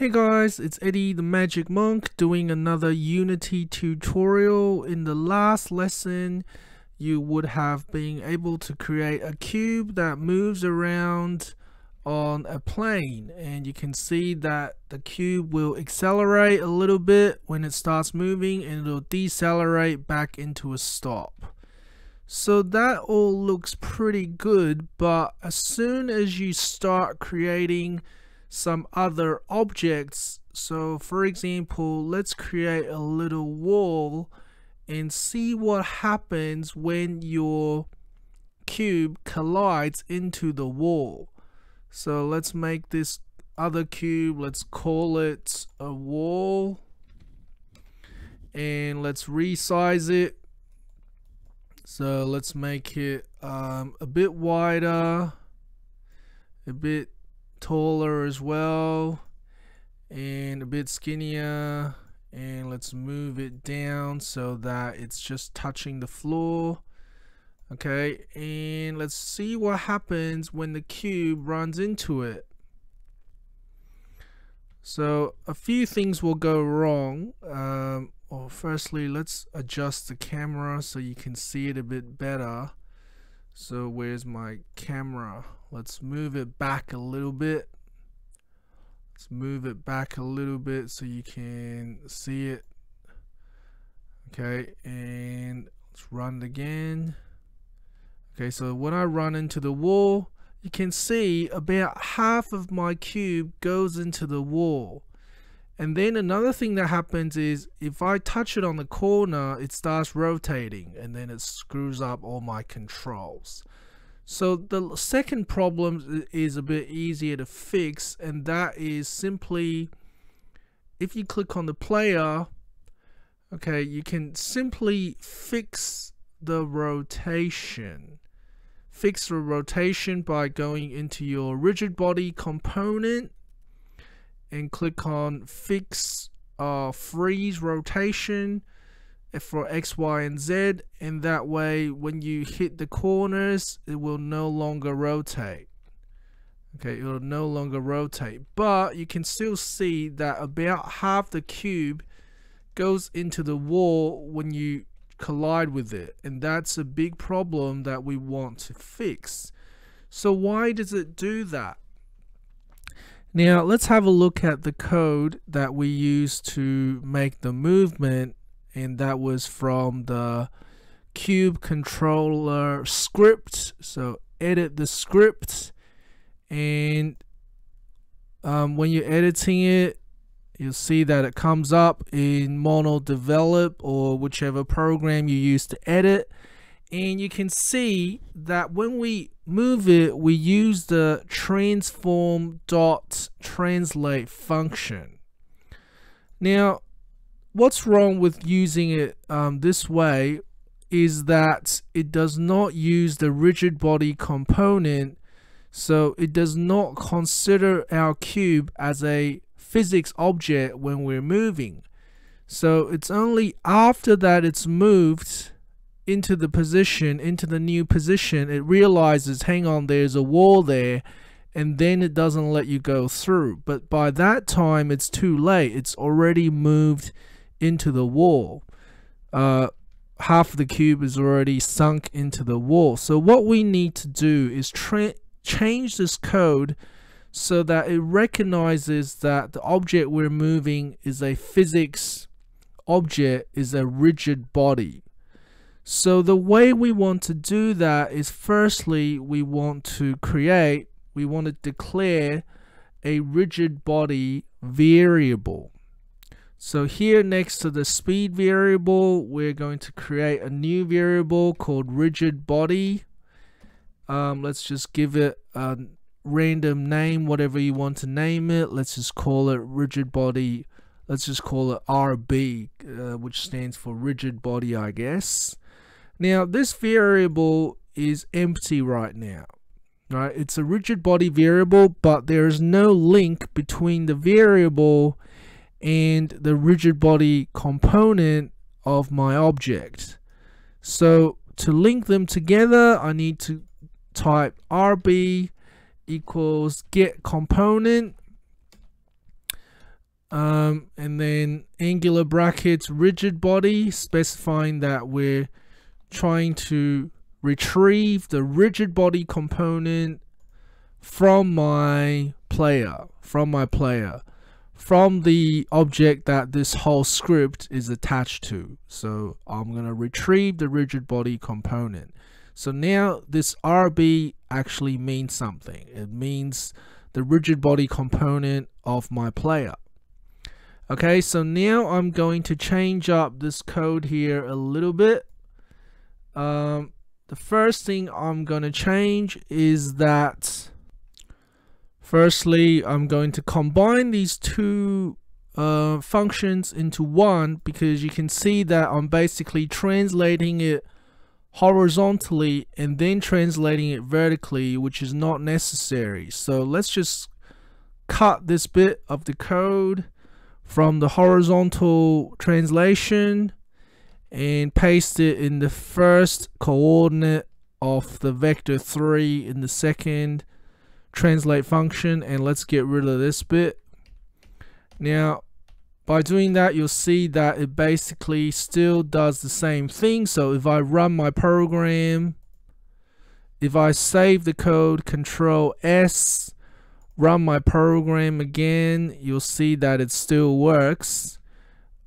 Hey guys, it's Eddie the Magic Monk doing another Unity tutorial. In the last lesson, you would have been able to create a cube that moves around on a plane and you can see that the cube will accelerate a little bit when it starts moving and it'll decelerate back into a stop. So that all looks pretty good but as soon as you start creating some other objects. So for example, let's create a little wall and see what happens when your cube collides into the wall. So let's make this other cube, let's call it a wall and let's resize it. So let's make it um, a bit wider, a bit taller as well and a bit skinnier. And let's move it down so that it's just touching the floor. Okay and let's see what happens when the cube runs into it. So a few things will go wrong. Um, well firstly let's adjust the camera so you can see it a bit better so where's my camera? Let's move it back a little bit. Let's move it back a little bit so you can see it. Okay and let's run it again. Okay so when I run into the wall you can see about half of my cube goes into the wall and then another thing that happens is if I touch it on the corner, it starts rotating and then it screws up all my controls. So the second problem is a bit easier to fix and that is simply if you click on the player, okay, you can simply fix the rotation. Fix the rotation by going into your rigid body component and click on fix uh, freeze rotation for X, Y, and Z. And that way when you hit the corners it will no longer rotate. Okay it will no longer rotate. But you can still see that about half the cube goes into the wall when you collide with it. And that's a big problem that we want to fix. So why does it do that now let's have a look at the code that we use to make the movement and that was from the cube controller script. So edit the script and um, when you're editing it you'll see that it comes up in mono develop or whichever program you use to edit and you can see that when we move it we use the transform dot translate function. Now what's wrong with using it um, this way is that it does not use the rigid body component so it does not consider our cube as a physics object when we're moving. So it's only after that it's moved into the position, into the new position, it realizes, hang on, there's a wall there, and then it doesn't let you go through. But by that time, it's too late. It's already moved into the wall. Uh, half of the cube is already sunk into the wall. So what we need to do is change this code so that it recognizes that the object we're moving is a physics object, is a rigid body. So the way we want to do that is firstly, we want to create, we want to declare a rigid body variable. So here next to the speed variable, we're going to create a new variable called rigid body. Um, let's just give it a random name, whatever you want to name it. Let's just call it rigid body. Let's just call it RB, uh, which stands for rigid body, I guess. Now, this variable is empty right now. Right? It's a rigid body variable, but there is no link between the variable and the rigid body component of my object. So to link them together, I need to type RB equals get component um, and then angular brackets rigid body specifying that we're trying to retrieve the rigid body component from my player from my player from the object that this whole script is attached to. So I'm gonna retrieve the rigid body component. So now this RB actually means something. It means the rigid body component of my player. Okay so now I'm going to change up this code here a little bit um, the first thing I'm going to change is that firstly I'm going to combine these two uh, functions into one because you can see that I'm basically translating it horizontally and then translating it vertically which is not necessary. So let's just cut this bit of the code from the horizontal translation and paste it in the first coordinate of the vector 3 in the second translate function and let's get rid of this bit. Now by doing that you'll see that it basically still does the same thing. So if I run my program if I save the code control S run my program again you'll see that it still works.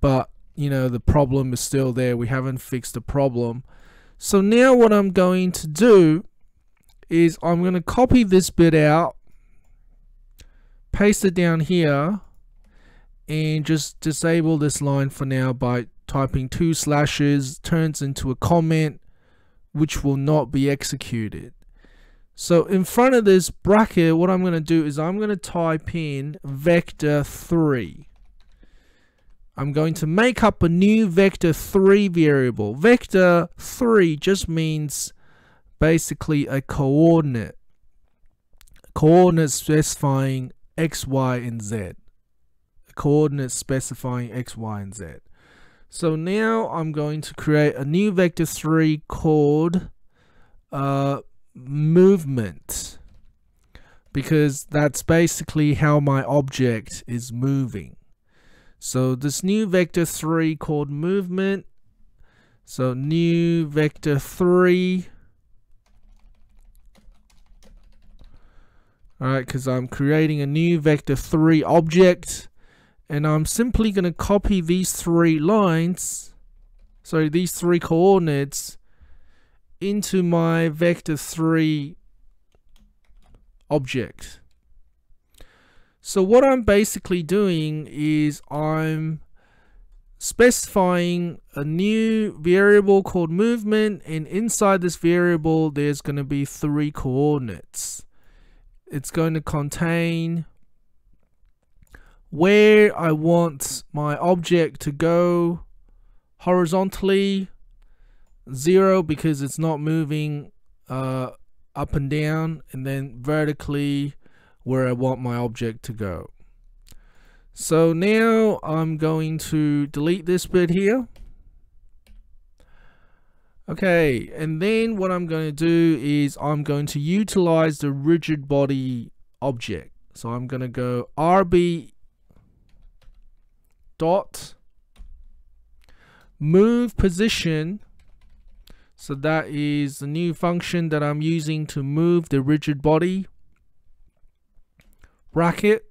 But you know the problem is still there. We haven't fixed the problem. So now what I'm going to do is I'm going to copy this bit out paste it down here and just disable this line for now by typing two slashes turns into a comment which will not be executed. So in front of this bracket, what I'm going to do is I'm going to type in vector 3. I'm going to make up a new vector 3 variable. Vector 3 just means basically a coordinate. Coordinate specifying x, y, and z. Coordinate specifying x, y, and z. So now I'm going to create a new vector 3 called uh, movement because that's basically how my object is moving. So this new vector 3 called movement. So new vector 3. Alright, because I'm creating a new vector 3 object. And I'm simply going to copy these three lines. Sorry, these three coordinates into my vector 3 object. So what I'm basically doing is I'm specifying a new variable called movement and inside this variable there's going to be three coordinates. It's going to contain where I want my object to go horizontally zero because it's not moving uh, up and down and then vertically where I want my object to go. So now I'm going to delete this bit here. Okay, and then what I'm going to do is I'm going to utilize the rigid body object. So I'm going to go RB dot move position so that is the new function that I'm using to move the rigid body bracket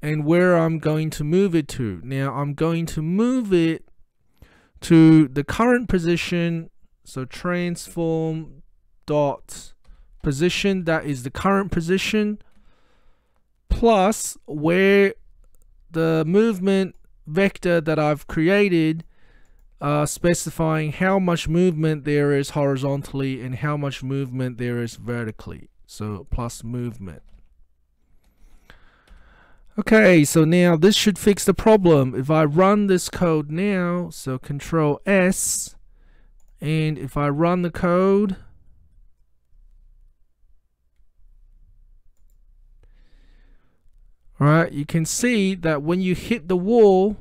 and where I'm going to move it to. Now I'm going to move it to the current position. So transform dot position that is the current position plus where the movement vector that I've created uh, specifying how much movement there is horizontally and how much movement there is vertically. So plus movement. Okay, so now this should fix the problem. If I run this code now, so control S, and if I run the code, right, you can see that when you hit the wall,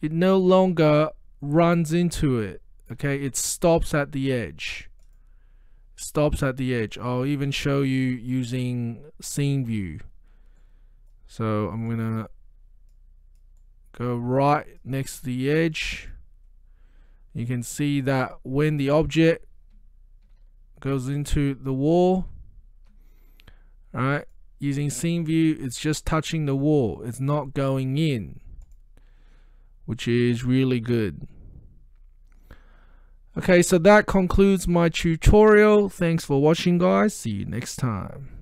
it no longer runs into it. Okay, it stops at the edge. Stops at the edge. I'll even show you using scene view. So I'm gonna go right next to the edge. You can see that when the object goes into the wall, alright, using scene view, it's just touching the wall. It's not going in, which is really good. Okay, so that concludes my tutorial. Thanks for watching guys. See you next time.